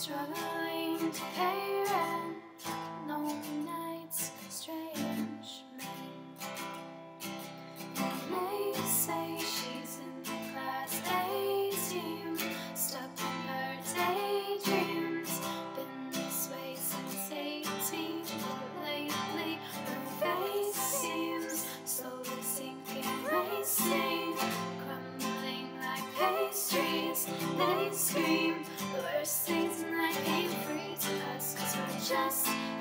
struggling to pay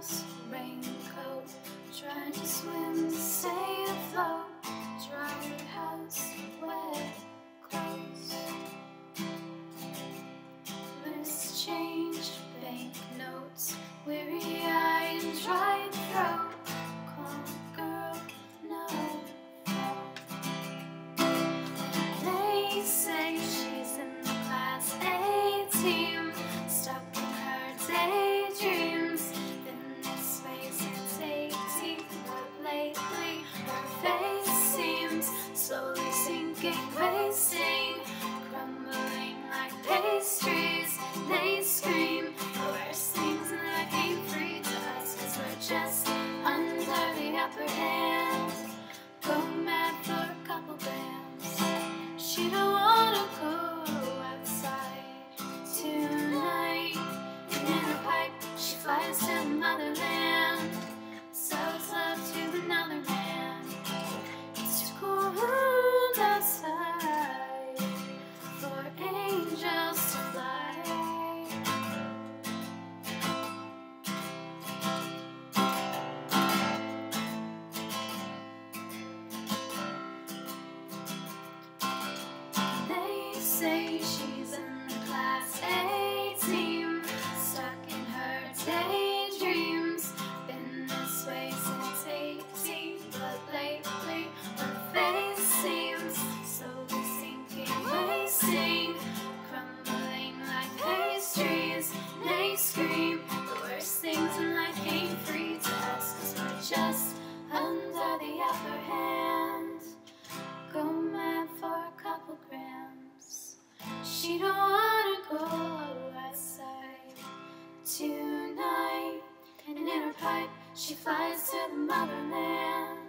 house. cooking, wasting, crumbling like pastries. They scream the worst things that came free to us, cause we're just under the upper hand. Go mad for a couple grams. She don't wanna go outside tonight. And in a pipe, she flies to the motherland. She don't wanna go outside tonight. And in her pipe, she flies to the motherland.